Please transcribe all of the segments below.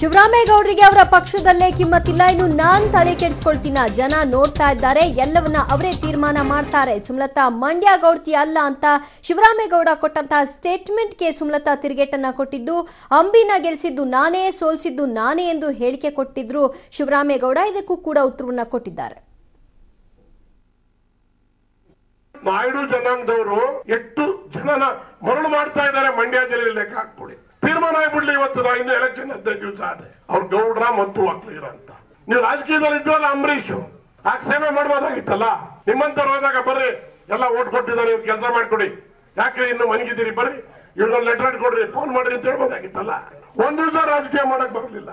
ಶಿವರಾಮೇಗೌಡರಿಗೆ ಅವರ ಪಕ್ಷದಲ್ಲೇ ಕಿಮ್ಮತ್ತಿಲ್ಲ. ಇನ್ನು ನಾನ್ ತಲೆ ಕೆಡಿಸ್ಕೊಳ್ತೀನ. ಜನ ನೋಡ್ತಾ ಇದ್ದಾರೆ. ಎಲ್ಲವನ್ನ ಅವರೇ ತೀರ್ಮಾನ ಮಾಡ್ತಾರೆ. ಸುಮಲತಾ ಮಂಡ್ಯ ಗೌಡ್ತಿ ಅಲ್ಲ ಅಂತ ಶಿವರಾಮೇಗೌಡ ಕೊಟ್ಟಂತಹ ಸ್ಟೇಟ್ಮೆಂಟ್ಗೆ ಸುಮಲತಾ ತಿರುಗೇಟನ್ನ ಕೊಟ್ಟಿದ್ದು, ಅಂಬಿನ ಗೆಲ್ಸಿದ್ದು ನಾನೇ, ಸೋಲ್ಸಿದ್ದು ನಾನೇ ಎಂದು ಹೇಳಿಕೆ ಕೊಟ್ಟಿದ್ರು ಶಿವರಾಮೇಗೌಡ. ಇದಕ್ಕೂ ಕೂಡ ಉತ್ತರವನ್ನ ಕೊಟ್ಟಿದ್ದಾರೆ. ನಾಯ್ಡು ಜನಾಂಗದವರು ಎಷ್ಟು ಜನನ ಮರಳು ಮಾಡ್ತಾ ಇದ್ದಾರೆ. ಮಂಡ್ಯ ಜಿಲ್ಲೆಯಲ್ಲಿ ಲೆಕ್ಕ ಹಾಕ್ಕೊಳ್ಳಿ ತೀರ್ಮಾನ ಆಗ್ಬಿಡ್ಲಿ ಇವತ್ತು ನಾ ಇನ್ನು ಎಲೆಕ್ಷನ್ ದಿವಸ ಆದ್ರೆ. ಅವ್ರ ಗೌಡ್ರ ಮತ್ತು ಒಕ್ಕಲಿಗರ ಅಂತ. ನೀವು ರಾಜಕೀಯದಲ್ಲಿ ಇದ್ದಲ್ಲ ಅಂಬರೀಷ್. ಆಗ ಸೇವೆ ಮಾಡ್ಬೋದಾಗಿತ್ತಲ್ಲ? ನಿಮ್ಮಂತವ್ರು ಹೋದಾಗ ಬರ್ರಿ, ಎಲ್ಲ ಓಟ್ ಕೊಟ್ಟಿದ್ದಾರೆ, ಇವ್ರು ಕೆಲಸ ಮಾಡ್ಕೊಡಿ. ಯಾಕೆ ಇನ್ನು ಮನಗಿದ್ದೀರಿ? ಬರ್ರಿ, ಇವ್ರನ್ನ ಲೆಟರ್ ಕೊಡ್ರಿ ಫೋನ್ ಮಾಡ್ರಿ ಅಂತ ಹೇಳ್ಬೋದಾಗಿತ್ತಲ್ಲ? ಒಂದ್ ದಿವಸ ರಾಜಕೀಯ ಮಾಡಕ್ ಬರಲಿಲ್ಲ.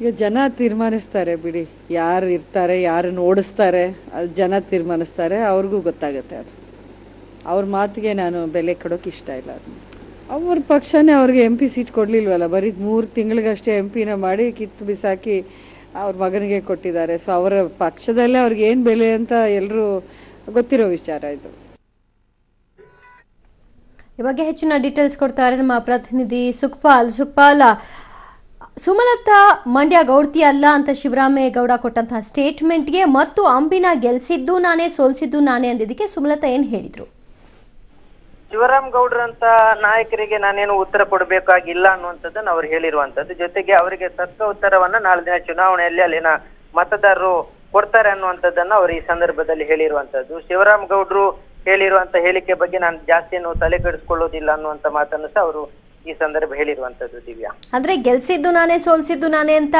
ಈಗ ಜನ ತೀರ್ಮಾನಿಸ್ತಾರೆ ಬಿಡಿ. ಯಾರು ಇರ್ತಾರೆ, ಯಾರನ್ನು ಓಡಿಸ್ತಾರೆ, ಅದು ಜನ ತೀರ್ಮಾನಿಸ್ತಾರೆ, ಅವ್ರಿಗೂ ಗೊತ್ತಾಗುತ್ತೆ ಅದು. ಅವ್ರ ಮಾತಿಗೆ ನಾನು ಬೆಲೆ ಕೊಡೋಕೆ ಇಷ್ಟ ಇಲ್ಲ ಅದನ್ನ ಅವ್ರ ಪಕ್ಷನೇ ಅವ್ರಿಗೆ ಎಂ ಪಿ ಸೀಟ್ ಕೊಡಲಿಲ್ವಲ್ಲ? ಬರೀ ಮೂರು ತಿಂಗಳಿಗಷ್ಟೇ ಎಂ ಪಿನ ಮಾಡಿ ಕಿತ್ತು ಬಿಸಾಕಿ ಅವ್ರ ಮಗನಿಗೆ ಕೊಟ್ಟಿದ್ದಾರೆ. ಸೊ ಅವರ ಪಕ್ಷದಲ್ಲೇ ಅವ್ರಿಗೆ ಏನು ಬೆಲೆ ಅಂತ ಎಲ್ಲರೂ ಗೊತ್ತಿರೋ ವಿಚಾರ ಇದು. ಈ ಬಗ್ಗೆ ಹೆಚ್ಚಿನ ಡೀಟೇಲ್ಸ್ ಕೊಡ್ತಾರೆ ನಮ್ಮ ಪ್ರತಿನಿಧಿ ಸುಖಪಾಲ್. ಸುಖಪಾಲ್, ಸುಮಲತಾ ಮಂಡ್ಯ ಗೌಡ್ತಿ ಅಲ್ಲ ಅಂತ ಶಿವರಾಮೇಗೌಡ ಕೊಟ್ಟಂತಹ ಸ್ಟೇಟ್ಮೆಂಟ್ಗೆ ಮತ್ತು ಅಂಬಿನ ಗೆಲ್ಸಿದ್ದು ನಾನೇ, ಸೋಲ್ಸಿದ್ದು ನಾನೇ ಅಂದಿದ್ದಕ್ಕೆ ಸುಮಲತಾ ಏನು ಹೇಳಿದ್ರು? ಶಿವರಾಮ್ ಗೌಡ್ರಂತ ನಾಯಕರಿಗೆ ನಾನೇನು ಉತ್ತರ ಕೊಡಬೇಕಾಗಿಲ್ಲ ಅನ್ನುವಂಥದ್ದನ್ನು ಅವ್ರು ಹೇಳಿರುವಂತದ್ದು ಜೊತೆಗೆ ಅವರಿಗೆ ತಕ್ಕ ಉತ್ತರವನ್ನ ನಾಳೆ ದಿನ ಚುನಾವಣೆಯಲ್ಲಿ ಅಲ್ಲಿನ ಮತದಾರರು ಕೊಡ್ತಾರೆ ಅನ್ನುವಂಥದ್ದನ್ನ ಅವರು ಈ ಸಂದರ್ಭದಲ್ಲಿ ಹೇಳಿರುವಂತದ್ದು ಶಿವರಾಮ್ ಗೌಡ್ರು ಹೇಳಿರುವಂತ ಹೇಳಿಕೆ ಬಗ್ಗೆ ನಾನು ಜಾಸ್ತಿ ಏನು ತಲೆ ಕೆಡಿಸ್ಕೊಳ್ಳೋದಿಲ್ಲ ಅನ್ನುವಂತ ಮಾತನ್ನು ಸಹ ಅವರು ಈ ಸಂದರ್ಭ ಹೇಳಿರುವಂತದ್ದು ದಿವ್ಯಾ. ಅಂದ್ರೆ ಗೆಲ್ಸಿದ್ದು ನಾನೇ, ಸೋಲ್ಸಿದ್ದು ನಾನೇ ಅಂತ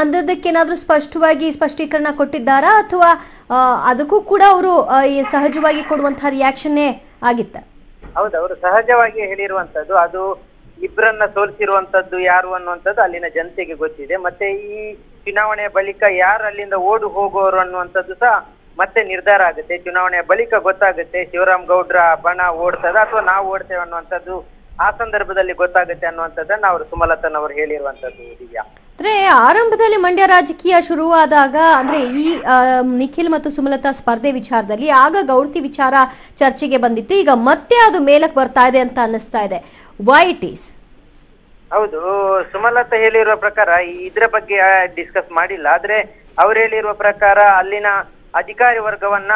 ಅಂದದಕ್ಕೇನಾದ್ರೂ ಸ್ಪಷ್ಟವಾಗಿ ಸ್ಪಷ್ಟೀಕರಣ ಕೊಟ್ಟಿದ್ದಾರಾ? ಅಥವಾ ಅದಕ್ಕೂ ಕೂಡ ಅವರು ಸಹಜವಾಗಿ ಕೊಡುವಂತಹ ರಿಯಾಕ್ಷನ್ನೇ ಆಗಿತ್ತ? ಹೌದು ಅವರು ಸಹಜವಾಗಿ ಹೇಳಿರುವಂತದ್ದು ಅದು ಇಬ್ಬರನ್ನ ಸೋಲಿಸಿರುವಂತದ್ದು ಯಾರು ಅನ್ನುವಂಥದ್ದು ಅಲ್ಲಿನ ಜನತೆಗೆ ಗೊತ್ತಿದೆ. ಮತ್ತೆ ಈ ಚುನಾವಣೆಯ ಬಳಿಕ ಯಾರು ಅಲ್ಲಿಂದ ಓಡು ಹೋಗೋರು ಅನ್ನುವಂಥದ್ದು ಸಹ ಮತ್ತೆ ನಿರ್ಧಾರ ಆಗುತ್ತೆ. ಚುನಾವಣೆಯ ಬಳಿಕ ಗೊತ್ತಾಗುತ್ತೆ ಶಿವರಾಮ್ ಗೌಡ್ರ ಬಣ ಓಡ್ತದ ಅಥವಾ ನಾವು ಓಡ್ತೇವೆ ಅನ್ನುವಂಥದ್ದು ಆ ಸಂದರ್ಭದಲ್ಲಿ ಗೊತ್ತಾಗುತ್ತೆ ಅನ್ನುವಂಥದ್ದನ್ನ ಅವರು ಸುಮಲತನ್ ಅವರು ಹೇಳಿರುವಂತದ್ದು ದಿವ್ಯಾ. ಅಂದ್ರೆ ಆರಂಭದಲ್ಲಿ ಮಂಡ್ಯ ರಾಜಕೀಯ ಶುರುವಾದಾಗ, ಅಂದ್ರೆ ಈ ನಿಖಿಲ್ ಮತ್ತು ಸುಮಲತಾ ಸ್ಪರ್ಧೆ ವಿಚಾರದಲ್ಲಿ ಆಗ ಗೌಡ್ತಿ ವಿಚಾರ ಚರ್ಚೆಗೆ ಬಂದಿತ್ತು. ಈಗ ಮತ್ತೆ ಅದು ಮೇಲಕ್ಕೆ ಬರ್ತಾ ಇದೆ ಅಂತ ಅನ್ನಿಸ್ತಾ ಇದೆ. ವೈ ಇಟ್ ಈಸ್ ಹೌದು, ಸುಮಲತಾ ಹೇಳಿರುವ ಪ್ರಕಾರ ಇದ್ರ ಬಗ್ಗೆ ಡಿಸ್ಕಸ್ ಮಾಡಿಲ್ಲ. ಆದ್ರೆ ಅವ್ರು ಹೇಳಿರುವ ಪ್ರಕಾರ ಅಲ್ಲಿನ ಅಧಿಕಾರಿ ವರ್ಗವನ್ನ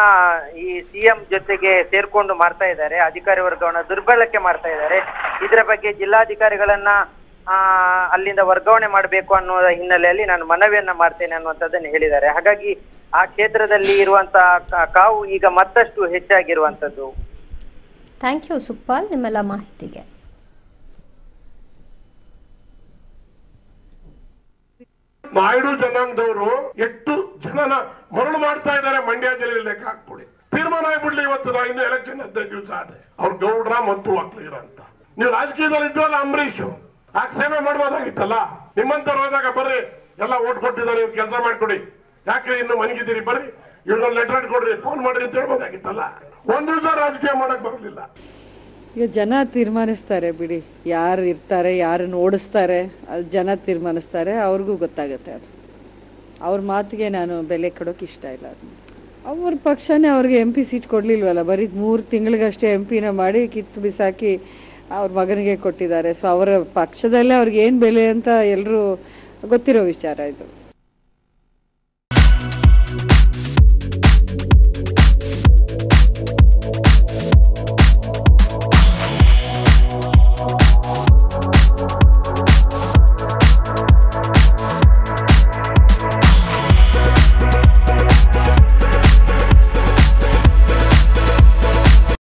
ಈ ಸಿಎಂ ಜೊತೆಗೆ ಸೇರ್ಕೊಂಡು ಮಾಡ್ತಾ ಇದ್ದಾರೆ. ಅಧಿಕಾರಿ ವರ್ಗವನ್ನ ದುರ್ಬಳಕೆ ಮಾಡ್ತಾ ಇದ್ದಾರೆ. ಇದರ ಬಗ್ಗೆ ಜಿಲ್ಲಾಧಿಕಾರಿಗಳನ್ನ ಅಲ್ಲಿಂದ ವರ್ಗಾವಣೆ ಮಾಡಬೇಕು ಅನ್ನೋ ಹಿನ್ನೆಲೆಯಲ್ಲಿ ನಾನು ಮನವಿಯನ್ನ ಮಾಡ್ತೇನೆ ಅನ್ನುವಂಥದ್ದನ್ನು ಹೇಳಿದ್ದಾರೆ. ಹಾಗಾಗಿ ಆ ಕ್ಷೇತ್ರದಲ್ಲಿ ಇರುವಂತಹ ಕಾವು ಈಗ ಮತ್ತಷ್ಟು ಹೆಚ್ಚಾಗಿರುವಂತದ್ದು ಥ್ಯಾಂಕ್ ಯು ಸುಕ್ಪಾಲ್ ನಿಮ್ಮೆಲ್ಲ ಮಾಹಿತಿಗೆ. ನಾಯ್ಡು ಜನಾಂಗದವರು ಎಷ್ಟು ಜನನ ಮರಳು ಮಾಡ್ತಾ ಇದ್ದಾರೆ ಮಂಡ್ಯ ಜಿಲ್ಲೆಯಲ್ಲಿ ಲೆಕ್ಕ ಹಾಕ್ಬಿಡಿ ತೀರ್ಮಾನ ಆಗ್ಬಿಡ್ಲಿ ಇವತ್ತು ನಾ ಇನ್ನು ಎಲೆಕ್ಷನ್ ಹದಿನೈದು ದಿವಸ ಆದ್ರೆ. ಅವ್ರ ಗೌಡ್ರ ಮತ್ತು ಒಕ್ಕಲಿಗರ ಅಂತ. ನೀವು ರಾಜಕೀಯದಲ್ಲಿ ಇದ್ರಲ್ಲ ಅಂಬರೀಷ್. ಆಗ ಸೇವೆ ಮಾಡ್ಬೋದಾಗಿತ್ತಲ್ಲ? ನಿಮ್ಮಂತವ್ರು ಹೋದಾಗ ಬರ್ರಿ, ಎಲ್ಲ ಓಟ್ ಕೊಟ್ಟಿದ್ದಾರೆ, ಇವ್ರು ಕೆಲಸ ಮಾಡ್ಕೊಡಿ. ಯಾಕ್ರಿ ಇನ್ನು ಮನಗಿದ್ದೀರಿ? ಬರ್ರಿ ಇವ್ರನ್ನ ಲೆಟರ್ ಕೊಡ್ರಿ ಫೋನ್ ಮಾಡ್ರಿ ಅಂತ ಹೇಳ್ಬೋದಾಗಿತ್ತಲ್ಲ? ಒಂದು ದಿವಸ ರಾಜಕೀಯ ಮಾಡಕ್ ಬರಲಿಲ್ಲ. ಈಗ ಜನ ತೀರ್ಮಾನಿಸ್ತಾರೆ ಬಿಡಿ. ಯಾರು ಇರ್ತಾರೆ, ಯಾರನ್ನು ಓಡಿಸ್ತಾರೆ, ಅದು ಜನ ತೀರ್ಮಾನಿಸ್ತಾರೆ, ಅವ್ರಿಗೂ ಗೊತ್ತಾಗುತ್ತೆ ಅದು. ಅವ್ರ ಮಾತಿಗೆ ನಾನು ಬೆಲೆ ಕೊಡೋಕೆ ಇಷ್ಟ ಇಲ್ಲ ಅದನ್ನ ಅವ್ರ ಪಕ್ಷನೇ ಅವ್ರಿಗೆ ಎಂ ಪಿ ಸೀಟ್ ಕೊಡಲಿಲ್ವಲ್ಲ? ಬರೀ ಮೂರು ತಿಂಗಳಿಗಷ್ಟೇ ಎಂ ಪಿನ ಮಾಡಿ ಕಿತ್ತು ಬಿಸಾಕಿ ಅವ್ರ ಮಗನಿಗೆ ಕೊಟ್ಟಿದ್ದಾರೆ. ಸೊ ಅವರ ಪಕ್ಷದಲ್ಲೇ ಅವ್ರಿಗೆ ಏನು ಬೆಲೆ ಅಂತ ಎಲ್ಲರೂ ಗೊತ್ತಿರೋ ವಿಚಾರ ಇದು.